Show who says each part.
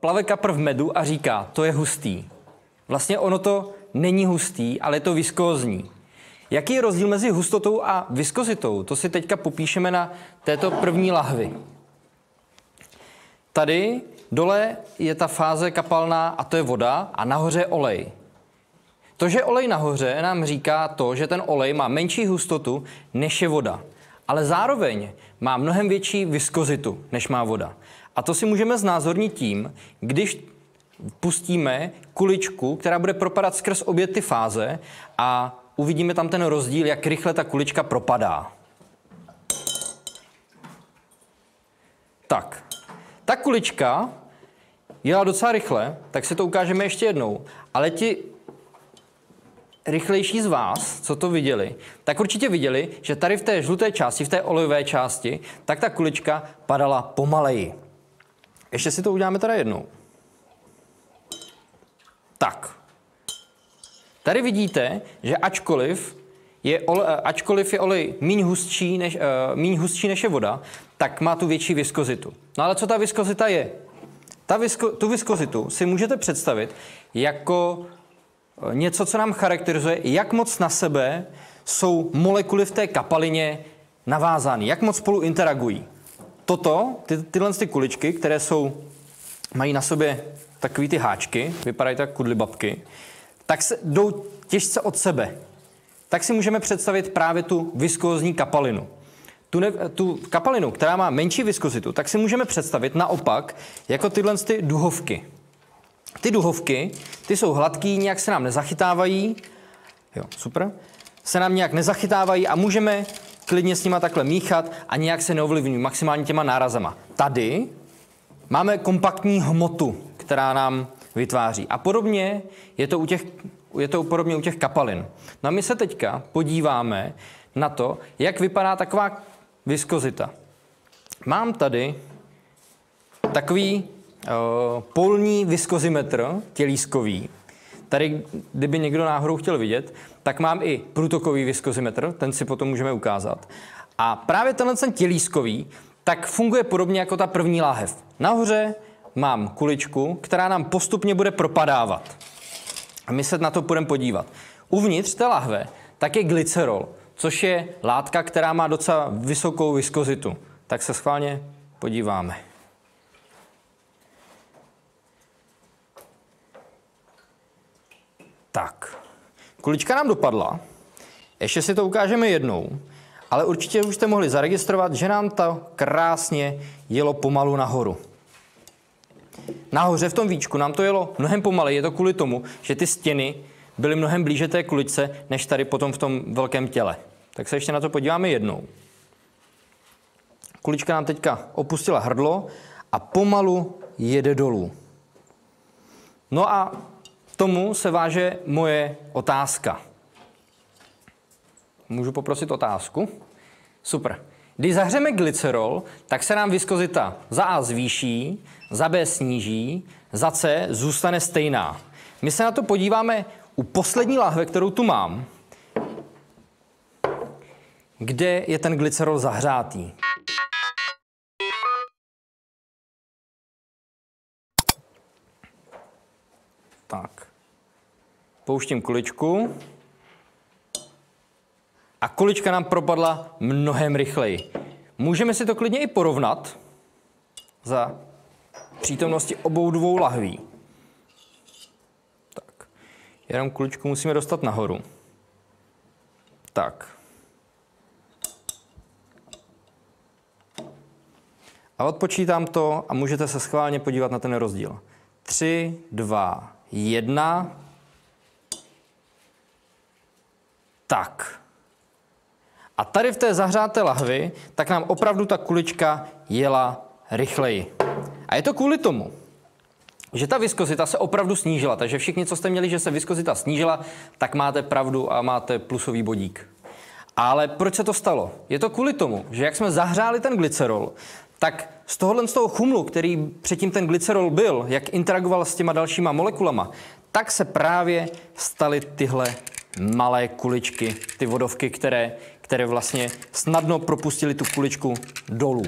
Speaker 1: plave kapr v medu a říká, to je hustý. Vlastně ono to není hustý, ale je to viskózní. Jaký je rozdíl mezi hustotou a viskozitou? To si teďka popíšeme na této první lahvi. Tady dole je ta fáze kapalná a to je voda a nahoře olej. To, že olej nahoře nám říká to, že ten olej má menší hustotu než je voda. Ale zároveň má mnohem větší viskozitu, než má voda. A to si můžeme znázornit tím, když pustíme kuličku, která bude propadat skrz obě ty fáze a uvidíme tam ten rozdíl, jak rychle ta kulička propadá. Tak, ta kulička jela docela rychle, tak si to ukážeme ještě jednou. Ale ti rychlejší z vás, co to viděli, tak určitě viděli, že tady v té žluté části, v té olejové části, tak ta kulička padala pomaleji. Ještě si to uděláme teda jednou. Tak. Tady vidíte, že ačkoliv je, ole, ačkoliv je olej méně hustší, než, uh, míň hustší než je voda, tak má tu větší viskozitu. No ale co ta viskozita je? Ta visko, tu viskozitu si můžete představit jako eh, něco, co nám charakterizuje, jak moc na sebe jsou molekuly v té kapalině navázány, jak moc spolu interagují. Toto, ty, tyhle ty kuličky, které jsou, mají na sobě takový ty háčky, vypadají tak kudly babky, tak se jdou těžce od sebe. Tak si můžeme představit právě tu viskózní kapalinu tu, ne, tu kapalinu, která má menší viskozitu, tak si můžeme představit naopak jako tyhle ty duhovky. Ty duhovky, ty jsou hladký, nějak se nám nezachytávají, jo, super, se nám nějak nezachytávají a můžeme klidně s nima takhle míchat a nějak se neovlivňují maximálně těma nárazama. Tady máme kompaktní hmotu, která nám vytváří. A podobně je to, u těch, je to podobně u těch kapalin. No a my se teďka podíváme na to, jak vypadá taková viskozita. Mám tady takový uh, polní viskozimetr tělískový. Tady, kdyby někdo náhodou chtěl vidět, tak mám i průtokový viskozimetr, ten si potom můžeme ukázat. A právě tenhle ten tělískový, tak funguje podobně jako ta první láhev. Nahoře mám kuličku, která nám postupně bude propadávat. A my se na to půjdeme podívat. Uvnitř té lahve tak je glycerol což je látka, která má docela vysokou viskozitu. Tak se schválně podíváme. Tak, kulička nám dopadla. Ještě si to ukážeme jednou, ale určitě už jste mohli zaregistrovat, že nám to krásně jelo pomalu nahoru. Nahoře v tom víčku nám to jelo mnohem pomaleji. Je to kvůli tomu, že ty stěny byly mnohem blíže té kuličce, než tady potom v tom velkém těle. Tak se ještě na to podíváme jednou. Kulička nám teďka opustila hrdlo a pomalu jede dolů. No a tomu se váže moje otázka. Můžu poprosit otázku? Super. Když zahřeme glycerol, tak se nám viskozita za A zvýší, za B sníží, za C zůstane stejná. My se na to podíváme u poslední lahve, kterou tu mám, kde je ten glycerol zahřátý. Tak. Pouštím kuličku. A kulička nám propadla mnohem rychleji. Můžeme si to klidně i porovnat za přítomnosti obou dvou lahví. Tak. Jenom kuličku musíme dostat nahoru. Tak. A odpočítám to a můžete se schválně podívat na ten rozdíl. 3, 2, 1. Tak. A tady v té zahřáté lahvi, tak nám opravdu ta kulička jela rychleji. A je to kvůli tomu, že ta viskozita se opravdu snížila. Takže všichni, co jste měli, že se viskozita snížila, tak máte pravdu a máte plusový bodík. Ale proč se to stalo? Je to kvůli tomu, že jak jsme zahřáli ten glycerol, tak z tohohle z toho chumlu, který předtím ten glycerol byl, jak interagoval s těma dalšíma molekulama, tak se právě staly tyhle malé kuličky, ty vodovky, které, které vlastně snadno propustily tu kuličku dolů.